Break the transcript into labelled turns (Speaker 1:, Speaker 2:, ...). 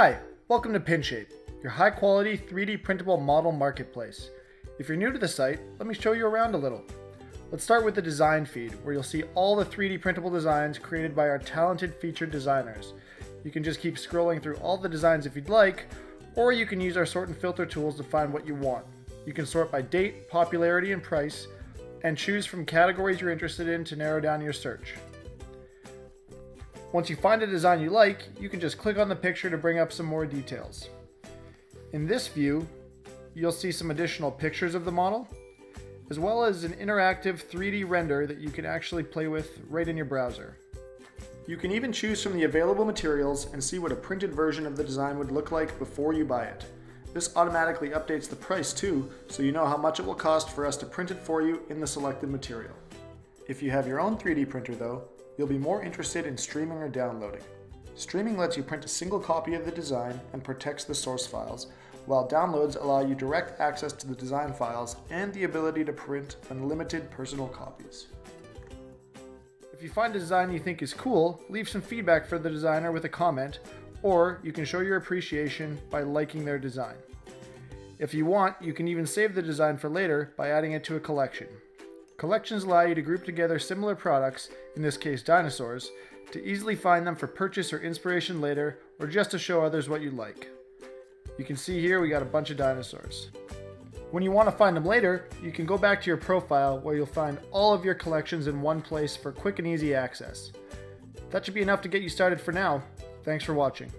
Speaker 1: Hi, welcome to PinShape, your high quality 3D printable model marketplace. If you're new to the site, let me show you around a little. Let's start with the design feed, where you'll see all the 3D printable designs created by our talented featured designers. You can just keep scrolling through all the designs if you'd like, or you can use our sort and filter tools to find what you want. You can sort by date, popularity, and price, and choose from categories you're interested in to narrow down your search. Once you find a design you like, you can just click on the picture to bring up some more details. In this view, you'll see some additional pictures of the model, as well as an interactive 3D render that you can actually play with right in your browser. You can even choose from the available materials and see what a printed version of the design would look like before you buy it. This automatically updates the price too, so you know how much it will cost for us to print it for you in the selected material. If you have your own 3D printer though, you'll be more interested in streaming or downloading. Streaming lets you print a single copy of the design and protects the source files, while downloads allow you direct access to the design files and the ability to print unlimited personal copies. If you find a design you think is cool, leave some feedback for the designer with a comment, or you can show your appreciation by liking their design. If you want, you can even save the design for later by adding it to a collection. Collections allow you to group together similar products, in this case dinosaurs, to easily find them for purchase or inspiration later, or just to show others what you like. You can see here we got a bunch of dinosaurs. When you want to find them later, you can go back to your profile where you'll find all of your collections in one place for quick and easy access. That should be enough to get you started for now. Thanks for watching.